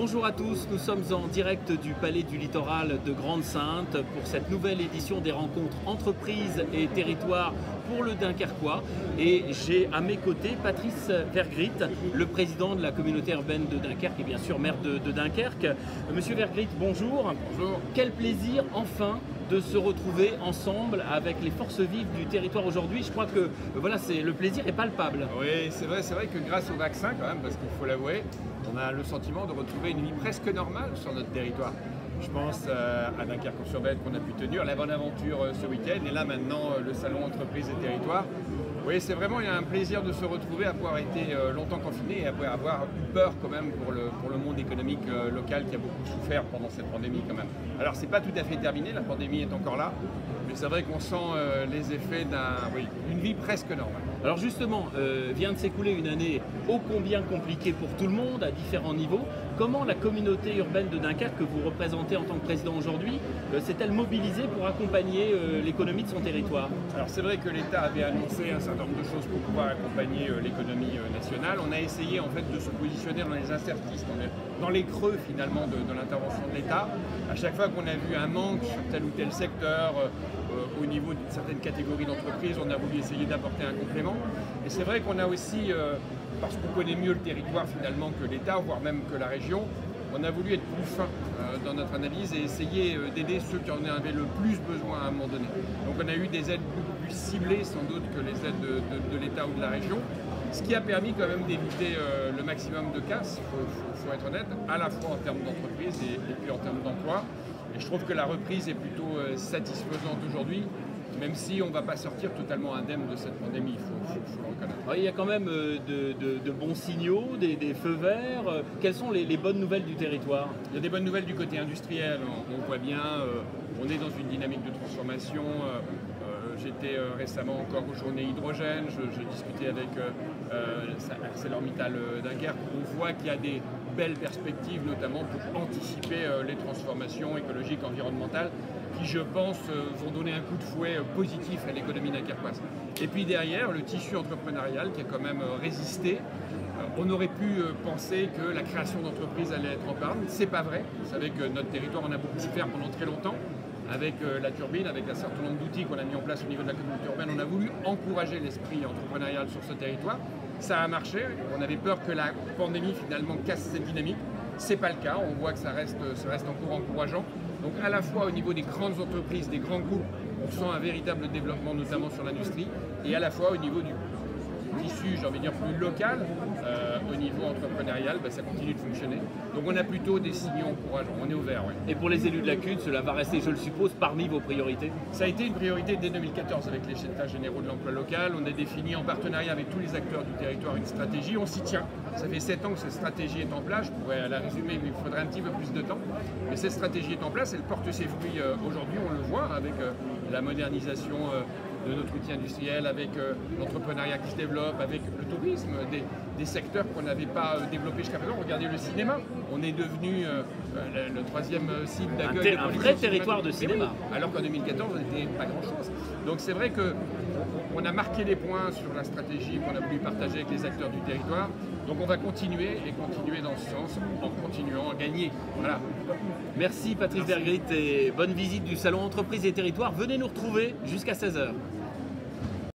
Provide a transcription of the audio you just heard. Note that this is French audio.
Bonjour à tous, nous sommes en direct du Palais du Littoral de Grande-Sainte pour cette nouvelle édition des rencontres entreprises et territoires pour le Dunkerquois. Et j'ai à mes côtés Patrice Vergrit, le président de la communauté urbaine de Dunkerque et bien sûr maire de, Dunkerque. Monsieur Vergrit, bonjour. Bonjour. Quel plaisir enfin de se retrouver ensemble avec les forces vives du territoire aujourd'hui. Je crois que voilà, c'est le plaisir est palpable. Oui, c'est vrai, c'est vrai que grâce au vaccin quand même, parce qu'il faut l'avouer, on a le sentiment de retrouver une vie presque normale sur notre territoire. Je pense euh, à Dunkerque-sur-Bête qu'on a pu tenir, la bonne aventure euh, ce week-end, et là maintenant euh, le salon entreprise et territoire. Oui, c'est vraiment il y a un plaisir de se retrouver après avoir été longtemps confiné et après avoir eu peur quand même pour le, pour le monde économique local qui a beaucoup souffert pendant cette pandémie quand même. Alors c'est pas tout à fait terminé, la pandémie est encore là, mais c'est vrai qu'on sent les effets d'une vie presque normale. Alors justement, vient de s'écouler une année ô combien compliquée pour tout le monde à différents niveaux. Comment la communauté urbaine de Dunkerque que vous représentez en tant que président aujourd'hui euh, s'est-elle mobilisée pour accompagner euh, l'économie de son territoire? Alors c'est vrai que l'État avait annoncé un certain de choses pour pouvoir accompagner euh, l'économie nationale. On a essayé en fait de se positionner dans les interstices, dans les, creux finalement de, l'intervention de l'État. À chaque fois qu'on a vu un manque sur tel ou tel secteur, au niveau d'une certaine catégorie d'entreprises, on a voulu essayer d'apporter un complément. Et c'est vrai qu'on a aussi parce qu'on connaît mieux le territoire finalement que l'État, voire même que la région, on a voulu être plus fin euh, dans notre analyse et essayer euh, d'aider ceux qui en avaient le plus besoin à un moment donné. Donc on a eu des aides beaucoup plus ciblées sans doute que les aides de, l'État ou de la région, ce qui a permis quand même d'éviter euh, le maximum de casse, il faut, être honnête, à la fois en termes d'entreprise et, et, puis en termes d'emploi. Et je trouve que la reprise est plutôt satisfaisante aujourd'hui même si on ne va pas sortir totalement indemne de cette pandémie, il faut, le reconnaître. il y a quand même euh, de, bons signaux, des, feux verts. Euh, quelles sont les, bonnes nouvelles du territoire? Il y a des bonnes nouvelles du côté industriel. On, voit bien, euh, on est dans une dynamique de transformation. J'étais récemment encore aux journées hydrogène, je, discutais avec ArcelorMittal Dunkerque. On voit qu'il y a des belles perspectives, notamment pour anticiper les transformations écologiques, environnementales qui, je pense, euh, vont donner un coup de fouet euh, positif à l'économie dunkerquoise. Et puis derrière, le tissu entrepreneurial qui a quand même euh, résisté. On aurait pu penser que la création d'entreprises allait être en panne. C'est pas vrai. Vous savez que notre territoire en a beaucoup souffert pendant très longtemps avec la turbine, avec un certain nombre d'outils qu'on a mis en place au niveau de la communauté urbaine. On a voulu encourager l'esprit entrepreneurial sur ce territoire. Ça a marché. On avait peur que la pandémie finalement casse cette dynamique. C'est pas le cas. On voit que ça reste, ça reste encore encourageant. Donc à la fois au niveau des grandes entreprises, des grands groupes, on sent un véritable développement notamment sur l'industrie, et à la fois au niveau du j'ai envie de dire, plus local, euh, au niveau entrepreneurial, bah, ça continue de fonctionner. Donc on a plutôt des signaux encourageants, on est ouvert. Et pour les élus de la CUD, cela va rester, je le suppose, parmi vos priorités? Ça a été une priorité dès 2014 avec les états généraux de l'emploi local. On a défini en partenariat avec tous les acteurs du territoire une stratégie, on s'y tient. Ça fait 7 ans que cette stratégie est en place, je pourrais la résumer, mais il faudrait un petit peu plus de temps. Mais cette stratégie est en place, elle porte ses fruits euh, aujourd'hui, on le voit avec euh, la modernisation de notre outil industriel, avec euh, l'entrepreneuriat qui se développe, avec le tourisme, des, secteurs qu'on n'avait pas euh, développés jusqu'à présent. Regardez le cinéma. On est devenu euh, le, troisième site d'accueil. Un, un vrai territoire de cinéma. alors qu'en 2014, on n'était pas grand-chose. Donc c'est vrai que on a marqué les points sur la stratégie qu'on a voulu partager avec les acteurs du territoire. Donc on va continuer et continuer dans ce sens en continuant à gagner. Voilà. Merci Patrice Vergrit et bonne visite du salon Entreprise et Territoire. Venez nous retrouver jusqu'à 16h.